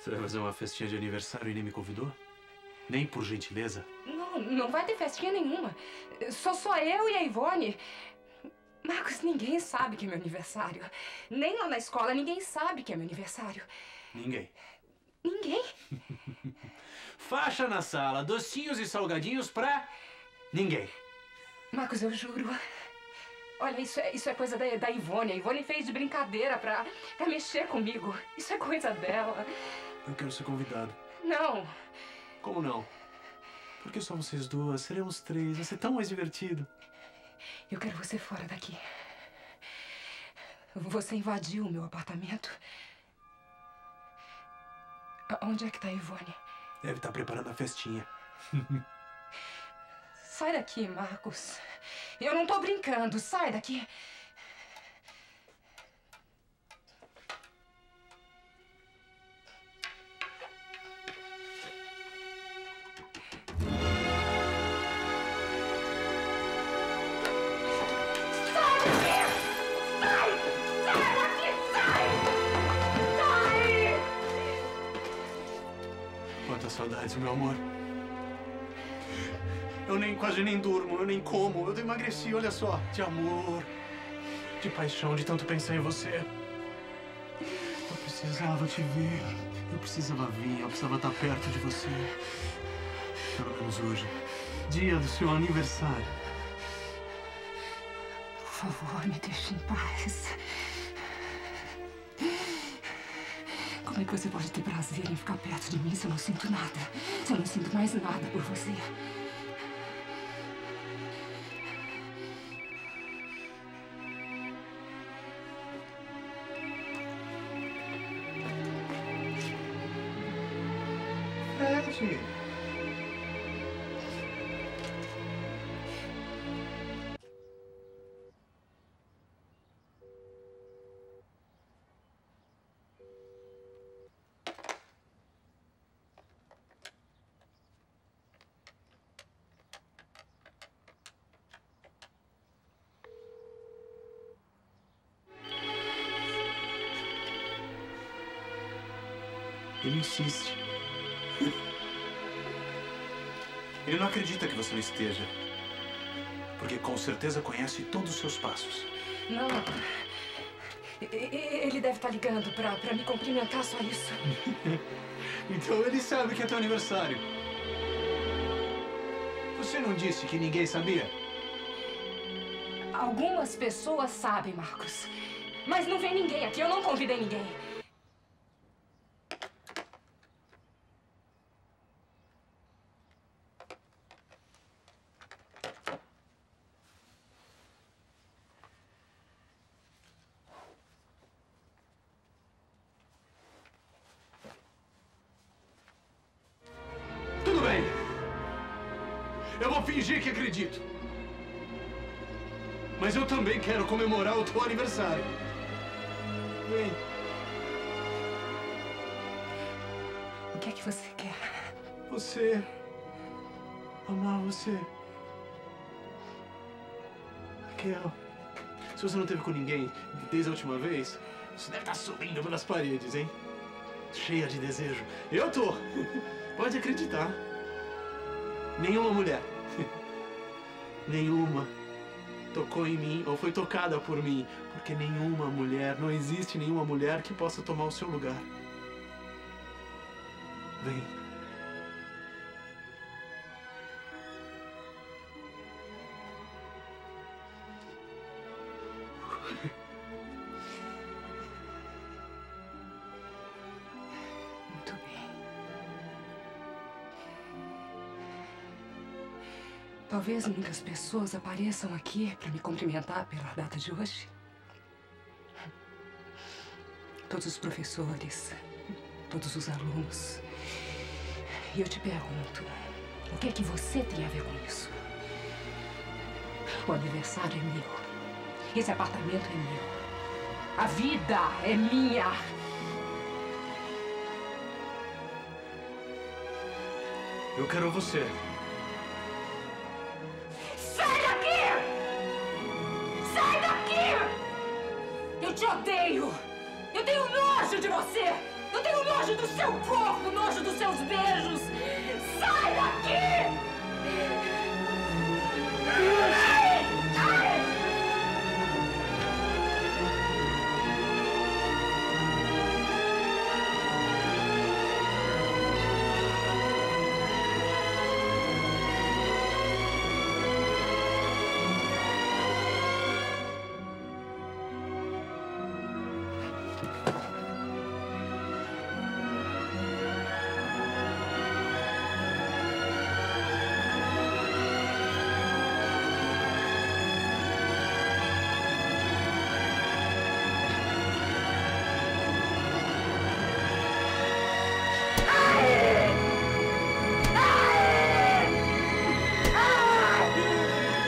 Você vai fazer uma festinha de aniversário e nem me convidou? Nem por gentileza? Não, não vai ter festinha nenhuma. Sou só eu e a Ivone. Marcos, ninguém sabe que é meu aniversário. Nem lá na escola ninguém sabe que é meu aniversário. Ninguém. Ninguém? Faixa na sala, docinhos e salgadinhos pra ninguém. Marcos, eu juro. Olha, isso é, isso é coisa da, da Ivone. A Ivone fez de brincadeira pra, pra mexer comigo. Isso é coisa dela. Eu quero ser convidado. Não. Como não? Porque só vocês duas, seremos três, vai ser tão mais divertido. Eu quero você fora daqui. Você invadiu o meu apartamento. Onde é que tá a Ivone? Deve estar preparando a festinha. Sai daqui, Marcos. Eu não tô brincando. Sai daqui. Quantas saudades, meu amor. Eu nem quase nem durmo, eu nem como. Eu emagreci, olha só. De amor, de paixão, de tanto pensar em você. Eu precisava te ver. Eu precisava vir, eu precisava estar perto de você. Pelo menos hoje. Dia do seu aniversário. Por favor, me deixe em paz. É que você pode ter prazer em ficar perto de mim se eu não sinto nada? Se eu não sinto mais nada por você? Fred. Ele insiste. Ele não acredita que você não esteja. Porque com certeza conhece todos os seus passos. Não. Ele deve estar ligando pra, pra me cumprimentar, só isso. Então ele sabe que é teu aniversário. Você não disse que ninguém sabia? Algumas pessoas sabem, Marcos. Mas não vem ninguém aqui, eu não convidei ninguém. Eu vou fingir que acredito. Mas eu também quero comemorar o teu aniversário. Vem. O que é que você quer? Você. Amar você. Raquel. Se você não teve com ninguém desde a última vez, você deve estar subindo pelas paredes, hein? Cheia de desejo. Eu tô. Pode acreditar. Nenhuma mulher. Nenhuma tocou em mim ou foi tocada por mim. Porque nenhuma mulher, não existe nenhuma mulher que possa tomar o seu lugar. Vem. Talvez muitas pessoas apareçam aqui para me cumprimentar pela data de hoje. Todos os professores, todos os alunos. E eu te pergunto, o que é que você tem a ver com isso? O aniversário é meu. Esse apartamento é meu. A vida é minha. Eu quero você. Nojo do seu corpo, nojo dos seus beijos. Sai daqui!